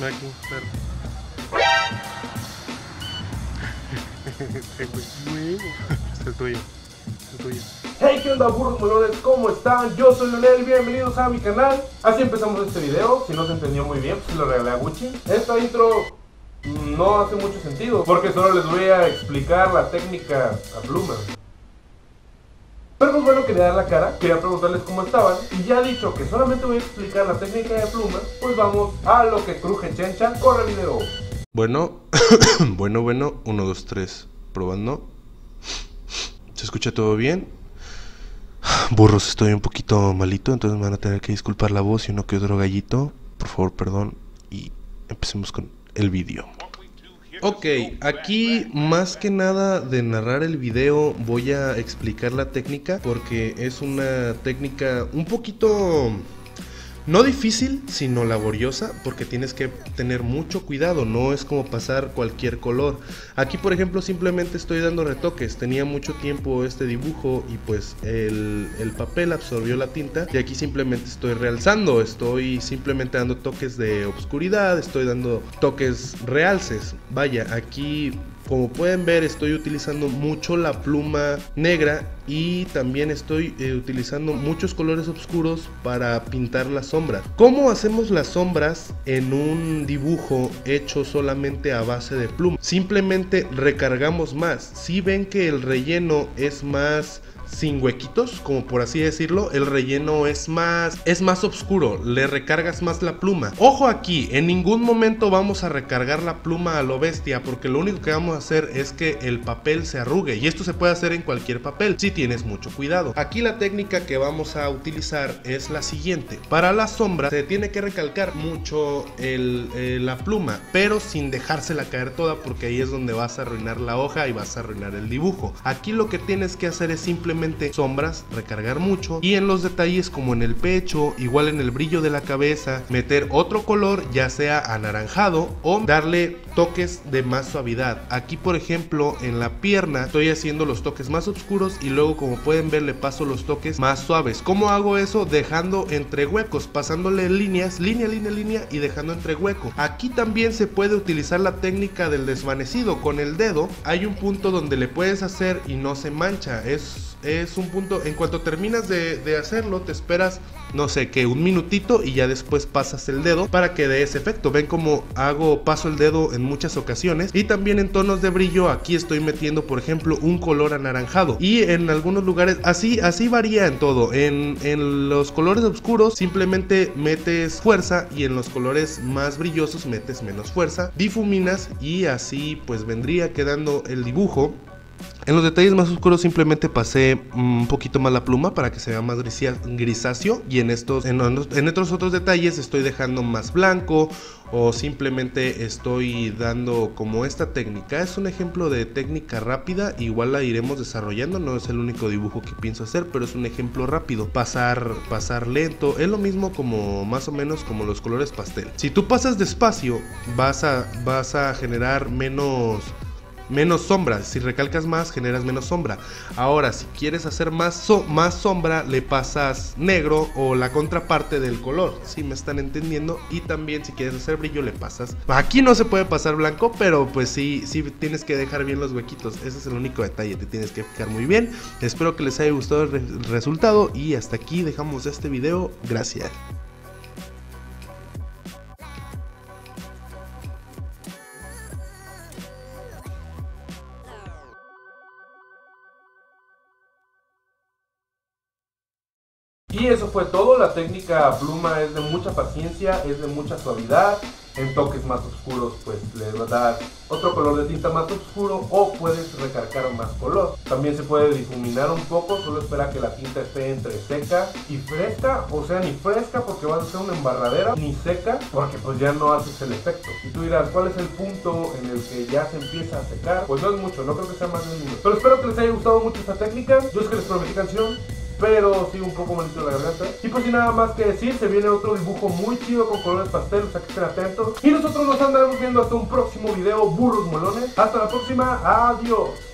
Este Es el tuyo. Es. Hey, ¿qué onda burros molones? ¿Cómo están? Yo soy Leonel, bienvenidos a mi canal Así empezamos este video, si no se entendió muy bien, pues lo regalé a Gucci Esta intro no hace mucho sentido Porque solo les voy a explicar la técnica a pluma pero pues bueno, quería dar la cara, quería preguntarles cómo estaban Y ya dicho que solamente voy a explicar la técnica de pluma Pues vamos a lo que cruje chencha, corre video Bueno, bueno, bueno, 1, 2, 3, probando. ¿Se escucha todo bien? Burros, estoy un poquito malito, entonces me van a tener que disculpar la voz y uno que otro gallito. Por favor, perdón. Y empecemos con el vídeo. Ok, aquí más que nada de narrar el video voy a explicar la técnica porque es una técnica un poquito no difícil, sino laboriosa, porque tienes que tener mucho cuidado, no es como pasar cualquier color. Aquí, por ejemplo, simplemente estoy dando retoques, tenía mucho tiempo este dibujo y pues el, el papel absorbió la tinta y aquí simplemente estoy realzando, estoy simplemente dando toques de obscuridad, estoy dando toques realces. Vaya, aquí como pueden ver estoy utilizando mucho la pluma negra y también estoy eh, utilizando muchos colores oscuros para pintar las sombras. ¿Cómo hacemos las sombras en un dibujo hecho solamente a base de pluma? Simplemente recargamos más. Si ven que el relleno es más sin huequitos, como por así decirlo, el relleno es más es más oscuro, le recargas más la pluma. Ojo aquí, en ningún momento vamos a recargar la pluma a lo bestia, porque lo único que vamos a hacer es que el papel se arrugue y esto se puede hacer en cualquier papel si tienes mucho cuidado. Aquí la técnica que vamos a utilizar es la siguiente. Para la sombra se tiene que recalcar mucho eh, la pluma, pero sin dejársela caer toda porque ahí es donde vas a arruinar la hoja y vas a arruinar el dibujo. Aquí lo que tienes que hacer es simplemente sombras, recargar mucho y en los detalles como en el pecho, igual en el brillo de la cabeza, meter otro color ya sea anaranjado o darle toques de más suavidad. Aquí por ejemplo en la pierna estoy haciendo los toques más oscuros y luego como pueden ver le paso los toques más suaves. ¿Cómo hago eso? Dejando entre huecos, pasándole líneas, línea, línea, línea y dejando entre hueco. Aquí también se puede utilizar la técnica del desvanecido con el dedo. Hay un punto donde le puedes hacer y no se mancha. Es es un punto, en cuanto terminas de, hacerlo, te esperas, no sé, que un minutito y ya después pasas el dedo para que dé ese efecto. Ven como hago, paso el dedo en muchas ocasiones y también en tonos de brillo aquí estoy metiendo, por ejemplo, un color anaranjado y en algunos lugares, así, así varía en todo. En, en los colores oscuros simplemente metes fuerza y en los colores más brillosos metes menos fuerza, difuminas y así pues vendría quedando el dibujo en los detalles más oscuros simplemente pasé un poquito más la pluma para que se vea más grisáceo y en estos en, otros otros detalles estoy dejando más blanco o simplemente estoy dando como esta técnica. Es un ejemplo de técnica rápida, igual la iremos desarrollando, no es el único dibujo que pienso hacer, pero es un ejemplo rápido. Pasar pasar lento, es lo mismo como más o menos como los colores pastel. Si tú pasas despacio, vas a vas a generar menos menos sombra. Si recalcas más, generas menos sombra. Ahora, si quieres hacer más, más sombra, le pasas negro o la contraparte del color. Si me están entendiendo. Y también si quieres hacer brillo, le pasas. Aquí no se puede pasar blanco, pero pues sí, sí tienes que dejar bien los huequitos. Ese es el único detalle. Te tienes que fijar muy bien. Espero que les haya gustado el resultado. Y hasta aquí dejamos este video. Gracias. Y eso fue todo, la técnica pluma es de mucha paciencia, es de mucha suavidad, en toques más oscuros pues le va a dar otro color de tinta más oscuro o puedes recargar más color. También se puede difuminar un poco, solo espera que la tinta esté entre seca y fresca, o sea ni fresca porque vas a hacer una embarradera, ni seca porque pues ya no haces el efecto. Y tú dirás, ¿cuál es el punto en el que ya se empieza a secar? Pues no es mucho, no creo que sea más de un minuto. Pero espero que les haya gustado mucho esta técnica, yo es que les prometí canción, pero sí un poco malito la garganta. Y pues sin nada más que decir, se viene otro dibujo muy chido con colores pastel, o que estén atentos. Y nosotros nos andaremos viendo hasta un próximo video, burros molones. Hasta la próxima, adiós.